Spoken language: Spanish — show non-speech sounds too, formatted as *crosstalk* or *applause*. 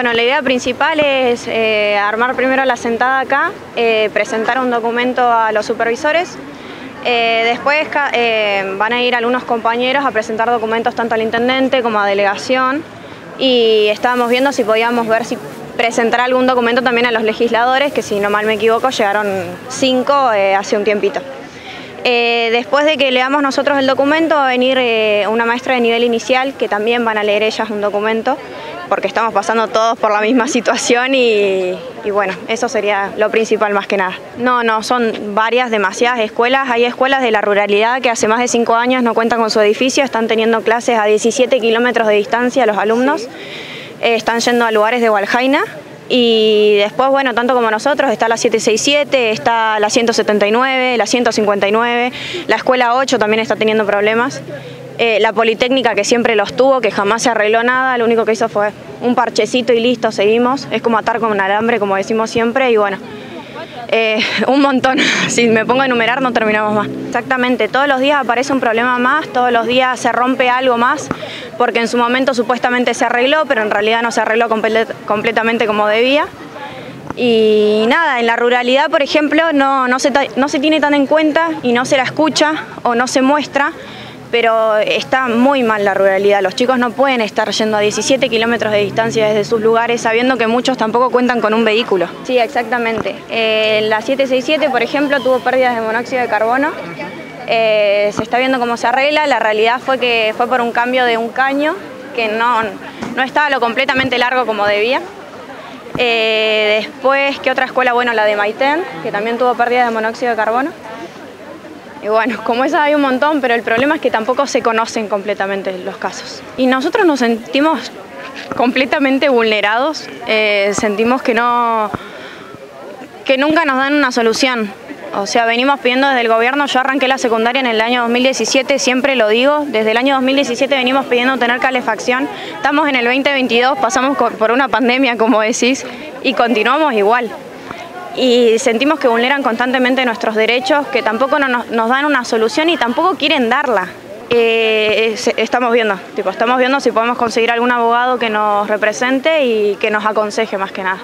Bueno, la idea principal es eh, armar primero la sentada acá, eh, presentar un documento a los supervisores, eh, después van a ir algunos compañeros a presentar documentos tanto al intendente como a delegación. Y estábamos viendo si podíamos ver si presentar algún documento también a los legisladores, que si no mal me equivoco llegaron cinco hace un tiempito. después de que leamos nosotros el documento va a venir una maestra de nivel inicial que también van a leer ellas un documento porque estamos pasando todos por la misma situación y, bueno, eso sería lo principal más que nada. No, no, son varias, demasiadas escuelas. Hay escuelas de la ruralidad que hace más de cinco años no cuentan con su edificio, están teniendo clases a 17 kilómetros de distancia los alumnos, eh, están yendo a lugares de Waljaina y después, bueno, tanto como nosotros, está la 767, está la 179, la 159, la escuela 8 también está teniendo problemas. Eh, la Politécnica que siempre los tuvo, que jamás se arregló nada, lo único que hizo fue un parchecito y listo, seguimos. Es como atar con un alambre, como decimos siempre, y bueno, eh, un montón. *laughs* Si me pongo a enumerar no terminamos más. Exactamente, todos los días aparece un problema más, todos los días se rompe algo más, porque en su momento supuestamente se arregló, pero en realidad no se arregló completamente como debía. Y nada, en la ruralidad, por ejemplo, no, no, se, no se tiene tan en cuenta y no se la escucha o no se muestra pero está muy mal la ruralidad. Los chicos no pueden estar yendo a 17 kilómetros de distancia desde sus lugares sabiendo que muchos tampoco cuentan con un vehículo. Sí, exactamente. Eh, la 767, por ejemplo, tuvo pérdidas de monóxido de carbono. Eh, se está viendo cómo se arregla. La realidad fue que fue por un cambio de un caño que no, no estaba lo completamente largo como debía. Eh, después, ¿qué otra escuela? Bueno, la de Maitén, que también tuvo pérdidas de monóxido de carbono. Y bueno, como esa hay un montón, pero el problema es que tampoco se conocen completamente los casos. Y nosotros nos sentimos completamente vulnerados, eh, sentimos que no que nunca nos dan una solución. O sea, venimos pidiendo desde el gobierno, yo arranqué la secundaria en el año 2017, siempre lo digo, desde el año 2017 venimos pidiendo tener calefacción, estamos en el 2022, pasamos por una pandemia, como decís, y continuamos igual y sentimos que vulneran constantemente nuestros derechos, que tampoco nos, dan una solución y tampoco quieren darla. Eh, estamos viendo, tipo, estamos viendo si podemos conseguir algún abogado que nos represente y que nos aconseje más que nada.